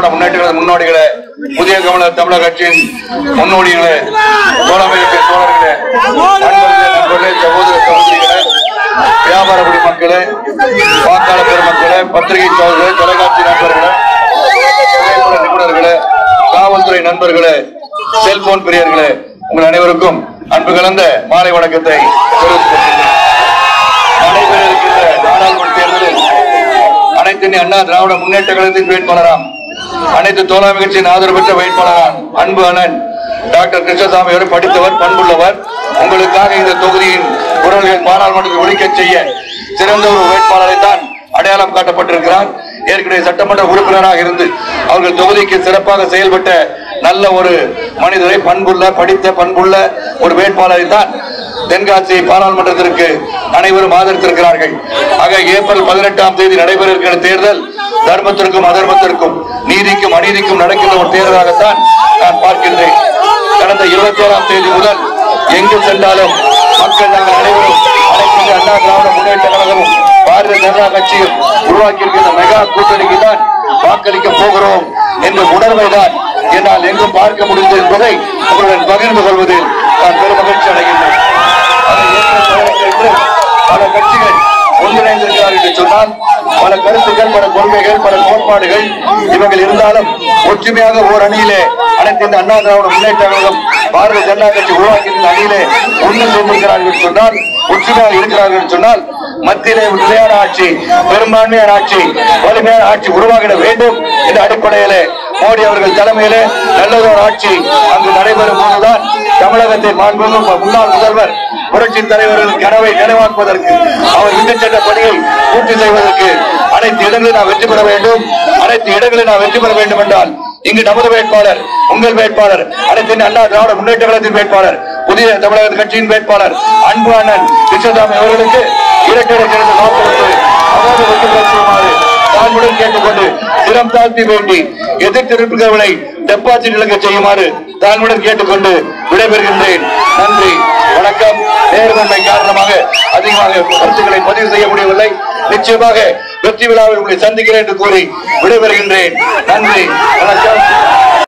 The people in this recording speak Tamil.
திராவிட முன்னேற்ற முன்னோடிகளே புதிய கமல தமிழக கட்சியின் முன்னோடிகளே தோழமைக்கு தோழர்களே நண்பர்களே சகோதர சகோதரிகளே வியாபார குடிமக்களே வாக்காளர் பெருமக்களே பத்திரிகை சோழர்களே தொலைக்காட்சி நண்பர்களே நிபுணர்களே காவல்துறை நண்பர்களே செல்போன் பிரியர்களே உங்கள் அனைவருக்கும் அன்பு கலந்த மாலை வணக்கத்தை நடைபெற இருக்கின்ற நாடாளுமன்ற தேர்தலில் அனைத்து அண்ணா திராவிட முன்னேற்ற கழகத்தின் வேட்பாளராம் அனைத்து தோழமை கட்சியின் ஆதரவு பெற்ற வேட்பாளராம் அன்பு அண்ணன் டாக்டர் கிருஷ்ணசாமி அவர் படித்தவர் பண்புள்ளவர். உங்களுக்காக இந்த தொகுதியின் குரல்கள் பாராளுமன்றத்தில் ஒழிக்கச் செய்ய சிறந்த ஒரு வேட்பாளரை தான் அடையாளம் காட்டப்பட்டிருக்கிறார். ஏற்கனவே சட்டமன்ற உறுப்பினராக இருந்து அவர்கள் தொகுதிக்கு சிறப்பாக செயல்பட்ட நல்ல ஒரு மனிதரை பண்புள்ள படித்த பண்புள்ள ஒரு வேட்பாளரை தான் தென்காசி பாராளுமன்றத்திற்கு அனைவரும் ஆதரித்திருக்கிறார்கள். ஆக ஏப்ரல் பதினெட்டாம் தேதி நடைபெற இருக்கிற தேர்தல் தர்மத்திற்கும் அதர்மத்திற்கும் நீதிக்கும் அநீதிக்கும் நடக்கின்ற ஒரு தேர்தலாகத்தான் நான் பார்க்கின்றேன். கடந்த இருபத்தி ஏழாம் தேதி முதல் எங்கு சென்றாலும் மக்கள் நாங்கள் அனைவரும் அனைத்து அண்ணா திராவிட முன்னேற்ற கழகமும் பாரதிய ஜனதா கட்சியும் உருவாக்கியிருக்கின்ற மெகா கூட்டணிக்கு தான் வாக்களிக்க போகிறோம் என்ற உணர்வை தான் என்னால் எங்கும் பார்க்க முடிந்தது என்பதை உங்களுடன் பகிர்ந்து கொள்வதில் நான் பெரும் மகிழ்ச்சி அடைகின்றேன். பல கருத்துக்கள் பல கொள்கைகள் பல கோட்பாடுகள் இவர்கள் இருந்தாலும் ஒற்றுமையாக ஓர் அணியிலே அனைத்து இந்த அண்ணா திராவிட முன்னேற்ற கழகம் பாரதிய ஜனதா கட்சி உருவாக்கியிருந்த அணியிலே ஒன்று சேர்ந்திருக்கிறார்கள் சொன்னால் ஒற்றுமையாக இருக்கிறார்கள் என்று சொன்னால் மத்தியிலே நிலையான ஆட்சி பெரும்பான்மையான ஆட்சி வலிமையான ஆட்சி உருவாகிட வேண்டும் என்ற அடிப்படையிலே மோடி அவர்கள் தலைமையிலே நல்லதொரு ஆட்சி அங்கு நடைபெறும் போதுதான் தமிழகத்தின் மாண்புமிகு முன்னாள் முதல்வர் புரட்சி தலைவர்கள் கனவை நினைவாக்குவதற்கு அவர் விட்டு சென்ற பணியை பூர்த்தி செய்வதற்கு அனைத்து இடங்களில் நாம் வெற்றி பெற வேண்டும். அனைத்து இடங்களில் நாம் வெற்றி பெற வேண்டும் என்றால் இங்கு நமது வேட்பாளர் உங்கள் வேட்பாளர் அனைத்து அண்ணா திராவிட முன்னேற்ற கழகத்தின் வேட்பாளர் புதிய தமிழக கட்சியின் வேட்பாளர் அன்பு அண்ணன் கிருஷ்ணசாமி அவர்களுக்கு இரட்டை சிறந்த வாக்களித்து அதாவது வெற்றி பெற செய்யுமாறு தாழ்வுடன் கேட்டுக்கொண்டு திறம் தாழ்த்தி வேண்டி எதிர்த்திருப்புகளை டெபாசிட் இழக்க செய்யுமாறு தாழ்வுடன் கேட்டுக்கொண்டு விடைபெறுகின்றேன். நன்றி வணக்கம். நேர்தன்மை காரணமாக அதிகமாக கருத்துக்களை பதிவு செய்ய முடியவில்லை நிச்சயமாக வெற்றி விழாவில் உங்களை சந்திக்கிறேன் என்று கூறி விடைபெறுகின்றேன். நன்றி வணக்கம்.